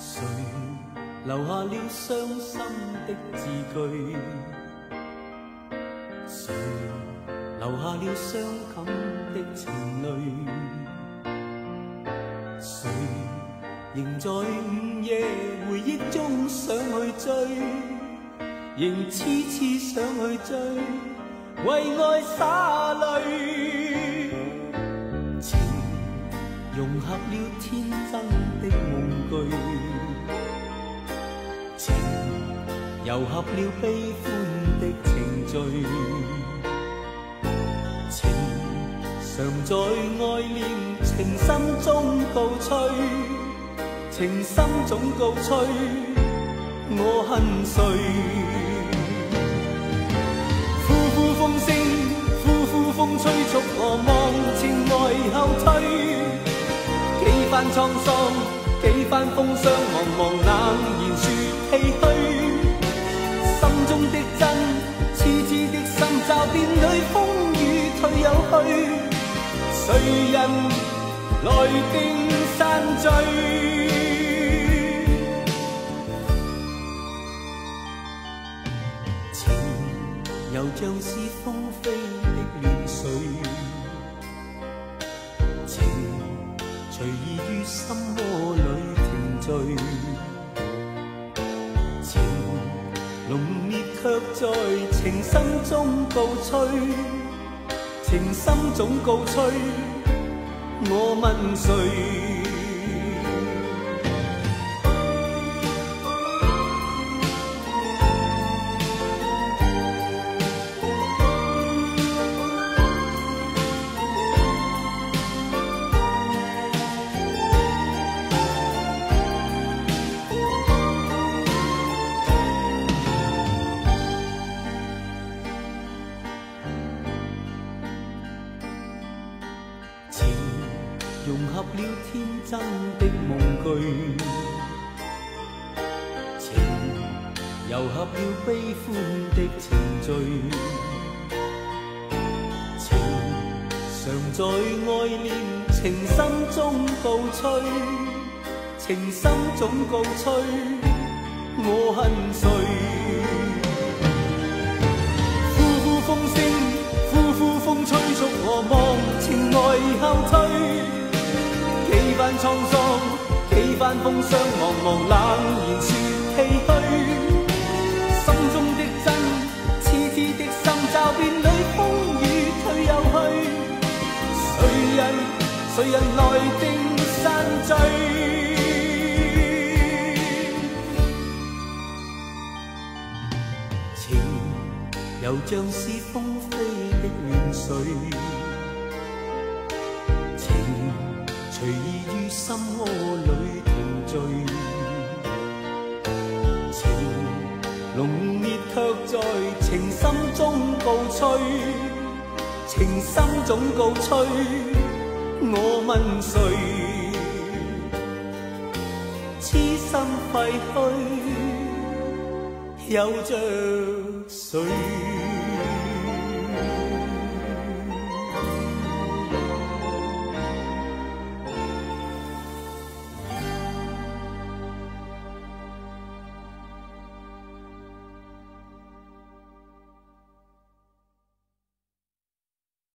谁留下了伤心的字句，谁留下了伤感的情泪？谁仍在午夜回忆中想去追，仍痴痴想去追，为爱洒糅合了悲欢的情绪，情常在爱恋情深中告吹，情深总告吹，我恨谁？呼呼风声，呼呼风吹，促我望前爱后退。几番沧桑，几番风霜，茫茫冷言说唏嘘。谁人来定散聚？情又像是风飞的乱水，情随意于心窝里停聚，情浓烈却在情深中告吹，情深总告吹，我问谁？融合了天真的梦句，情糅合了悲欢的情绪，情常在爱恋情深中告吹，情深总告吹，我恨谁？呼呼风声，呼呼风吹，促我望情爱后退。几番沧桑，几番风霜，茫茫冷然说唏嘘。心中的真，痴痴的心，骤变里风雨退又去。谁人，谁人来定散聚？情又像是风飞的乱水，随意于心窝里停聚，情浓烈却在情深中告吹，情深总告吹，我问谁？痴心废墟。有着谁？